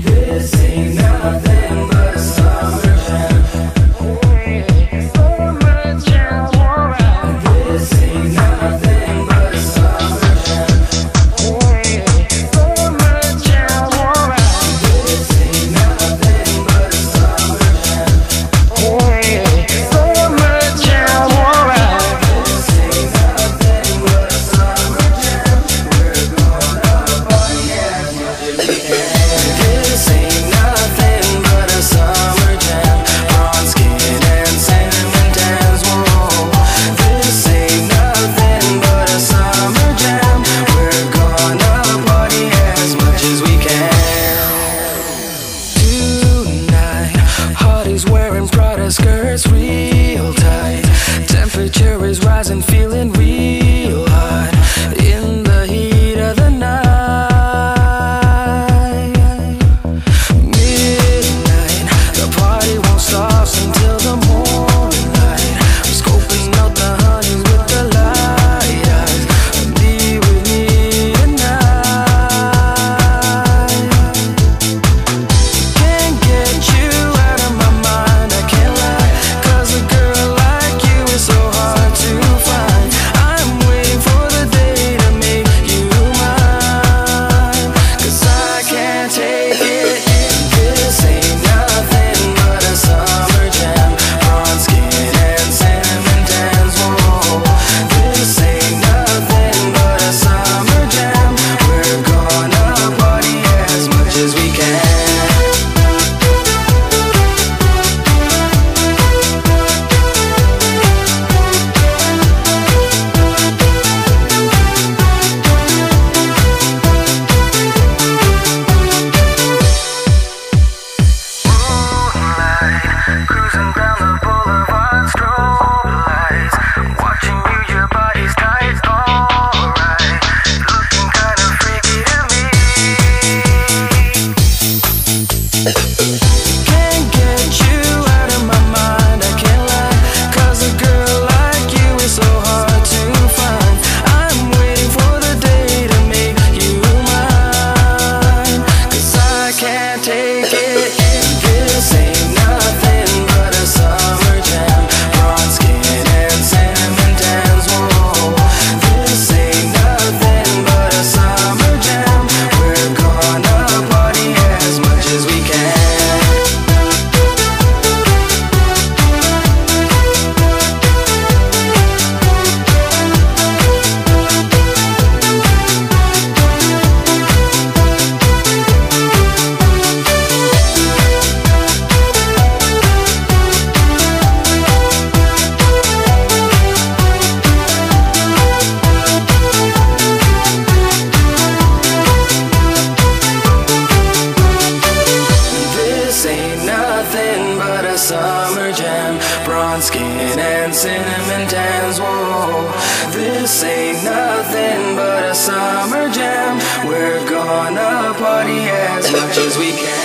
This ain't nothing but Wearing Prada skirts real tight. Temperature is rising, feeling real. Bronze skin and cinnamon tans. Whoa, this ain't nothing but a summer jam. We're gonna party as much as we can.